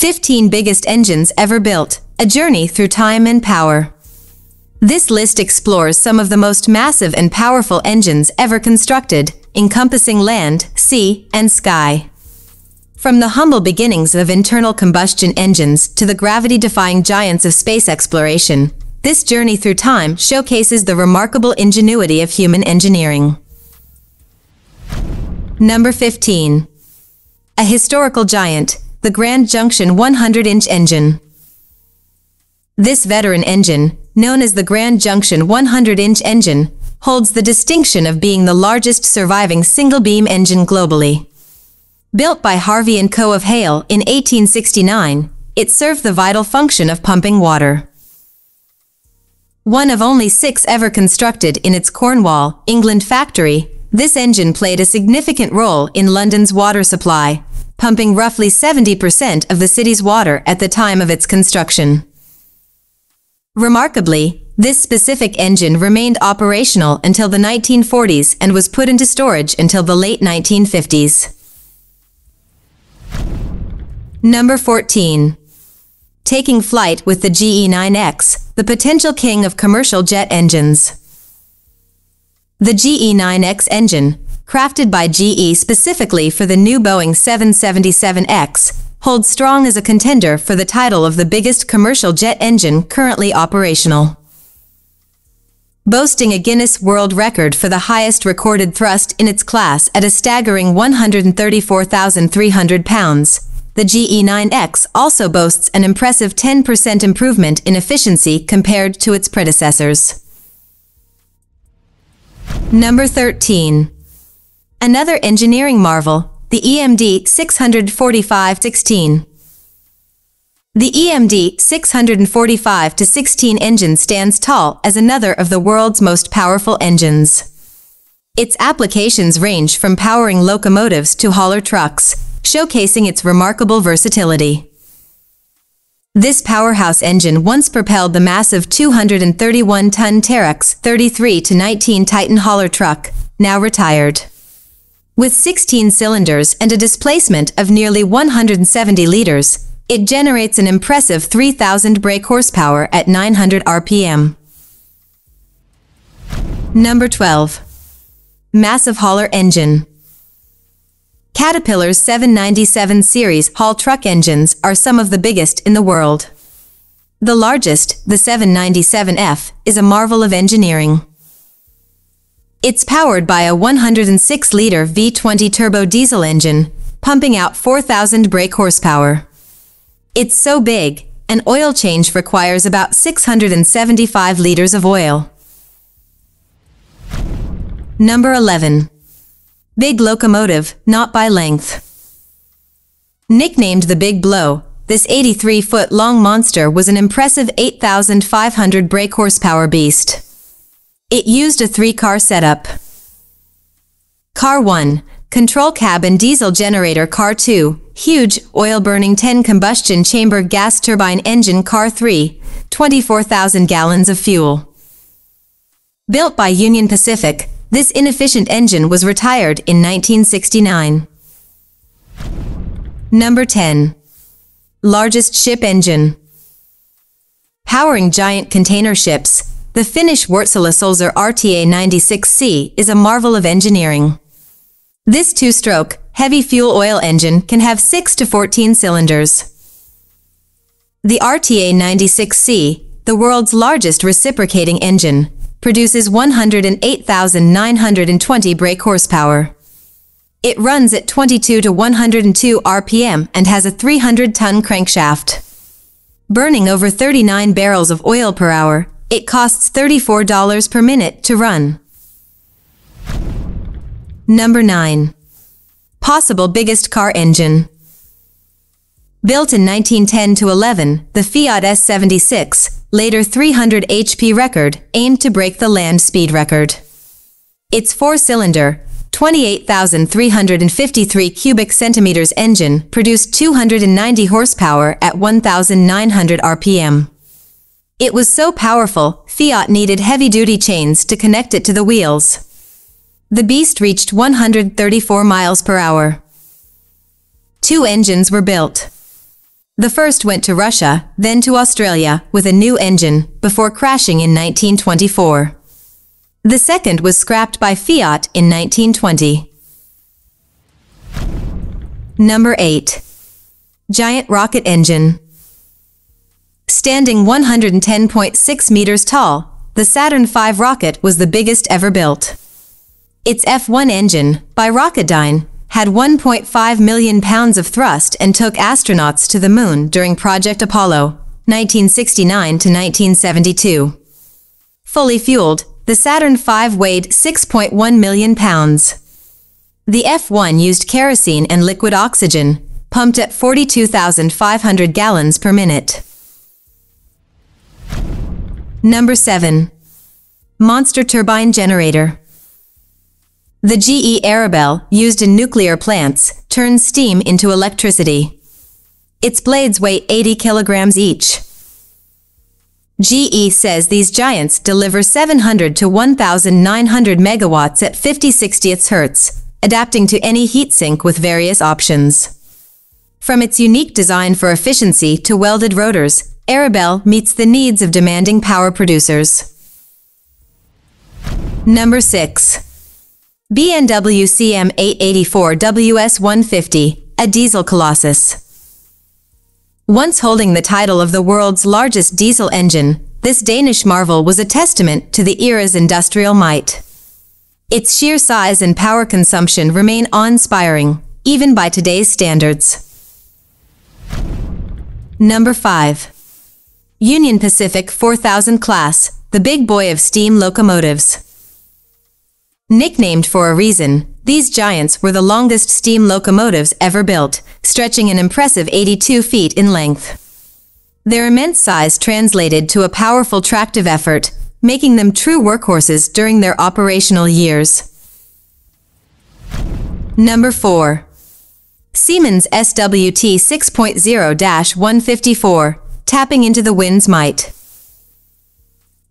15 biggest engines ever built, a journey through time and power. This list explores some of the most massive and powerful engines ever constructed, encompassing land, sea, and sky. From the humble beginnings of internal combustion engines to the gravity-defying giants of space exploration, this journey through time showcases the remarkable ingenuity of human engineering. Number 15. A historical giant, the Grand Junction 100-inch engine. This veteran engine, known as the Grand Junction 100-inch engine, holds the distinction of being the largest surviving single-beam engine globally. Built by Harvey & Co. of Hayle in 1869, it served the vital function of pumping water. One of only six ever constructed in its Cornwall, England factory, this engine played a significant role in London's water supply, pumping roughly 70% of the city's water at the time of its construction. Remarkably, this specific engine remained operational until the 1940s and was put into storage until the late 1950s. Number 14. Taking flight with the GE9X, the potential king of commercial jet engines. The GE9X engine, crafted by GE specifically for the new Boeing 777X, holds strong as a contender for the title of the biggest commercial jet engine currently operational. Boasting a Guinness World Record for the highest recorded thrust in its class at a staggering 134,300 pounds, the GE9X also boasts an impressive 10% improvement in efficiency compared to its predecessors. Number 13. Another engineering marvel, the EMD 645-16. The EMD 645-16 engine stands tall as another of the world's most powerful engines. Its applications range from powering locomotives to hauler trucks, showcasing its remarkable versatility. This powerhouse engine once propelled the massive 231-ton Terex 33-19 Titan hauler truck, now retired. With 16 cylinders and a displacement of nearly 170 liters, it generates an impressive 3,000 brake horsepower at 900 RPM. Number 12. Massive Hauler Engine Caterpillar's 797 series haul truck engines are some of the biggest in the world. The largest, the 797F, is a marvel of engineering. It's powered by a 106-liter V20 turbo diesel engine, pumping out 4,000 brake horsepower. It's so big, an oil change requires about 675 liters of oil. Number 11. Big locomotive, not by length. Nicknamed the Big Blow, this 83-foot-long monster was an impressive 8,500 brake horsepower beast. It used a three-car setup. Car 1, control cab and diesel generator Car 2, huge, oil-burning 10 combustion chamber gas turbine engine Car 3, 24,000 gallons of fuel. Built by Union Pacific, this inefficient engine was retired in 1969. Number 10. Largest ship engine. Powering giant container ships, the Finnish Wärtsilä Sulzer RTA 96C is a marvel of engineering. This two-stroke, heavy fuel oil engine can have 6 to 14 cylinders. The RTA 96C, the world's largest reciprocating engine, produces 108,920 brake horsepower. It runs at 22 to 102 RPM and has a 300-ton crankshaft. Burning over 39 barrels of oil per hour, it costs $34 per minute to run. Number 9. Possible biggest car engine. Built in 1910 to 11, the Fiat S76, later 300 HP record, aimed to break the land speed record. Its four-cylinder, 28,353 cubic centimeters engine produced 290 horsepower at 1,900 RPM. It was so powerful, Fiat needed heavy-duty chains to connect it to the wheels. The beast reached 134 miles per hour. Two engines were built. The first went to Russia, then to Australia, with a new engine, before crashing in 1924. The second was scrapped by Fiat in 1920. Number 8. Giant Rocket Engine Standing 110.6 meters tall, the Saturn V rocket was the biggest ever built. Its F-1 engine, by Rocketdyne, had 1.5 million pounds of thrust and took astronauts to the moon during Project Apollo, 1969 to 1972. Fully fueled, the Saturn V weighed 6.1 million pounds. The F-1 used kerosene and liquid oxygen, pumped at 42,500 gallons per minute. Number 7. Monster Turbine Generator The GE Arabelle, used in nuclear plants, turns steam into electricity. Its blades weigh 80 kilograms each. GE says these giants deliver 700 to 1,900 megawatts at 50 60 hertz, adapting to any heatsink with various options. From its unique design for efficiency to welded rotors, Arabelle meets the needs of demanding power producers. Number 6. B&W CM884 WS150, a diesel colossus. Once holding the title of the world's largest diesel engine, this Danish marvel was a testament to the era's industrial might. Its sheer size and power consumption remain awe-inspiring, even by today's standards. Number 5. Union Pacific 4000 Class, the big boy of steam locomotives. Nicknamed for a reason, these giants were the longest steam locomotives ever built, stretching an impressive 82 feet in length. Their immense size translated to a powerful tractive effort, making them true workhorses during their operational years. Number 4. Siemens SWT 6.0-154, tapping into the wind's might.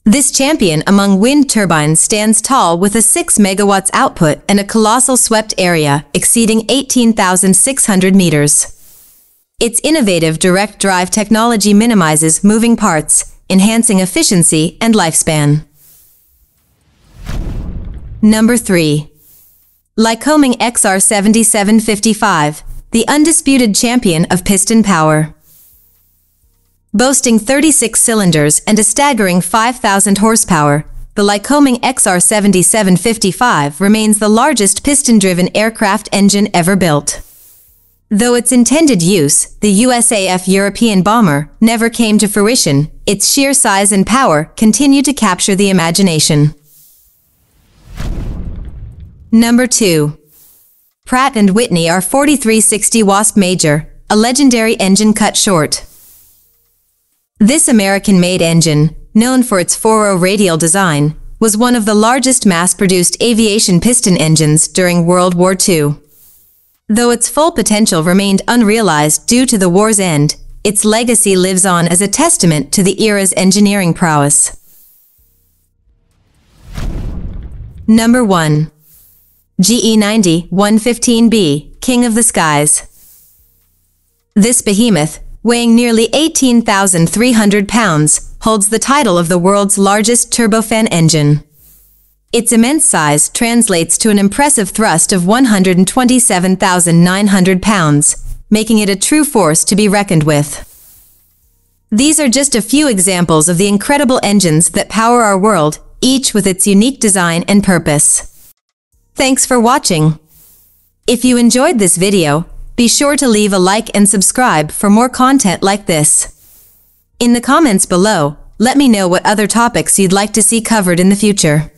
This champion among wind turbines stands tall with a 6 megawatts output and a colossal swept area exceeding 18,600 meters. Its innovative direct drive technology minimizes moving parts, enhancing efficiency and lifespan. Number 3. Lycoming XR7755, the undisputed champion of piston power. Boasting 36 cylinders and a staggering 5,000 horsepower, the Lycoming XR7755 remains the largest piston-driven aircraft engine ever built. Though its intended use, the USAF European bomber, never came to fruition, its sheer size and power continue to capture the imagination. Number 2. Pratt & Whitney R4360 Wasp Major, a legendary engine cut short. This American-made engine, known for its 4-row radial design, was one of the largest mass-produced aviation piston engines during World War II. Though its full potential remained unrealized due to the war's end, its legacy lives on as a testament to the era's engineering prowess. Number 1. GE90 115B, King of the Skies. This behemoth, weighing nearly 18,300 pounds, holds the title of the world's largest turbofan engine. Its immense size translates to an impressive thrust of 127,900 pounds, making it a true force to be reckoned with. These are just a few examples of the incredible engines that power our world, each with its unique design and purpose. Thanks for watching. If you enjoyed this video, be sure to leave a like and subscribe for more content like this. In the comments below, let me know what other topics you'd like to see covered in the future.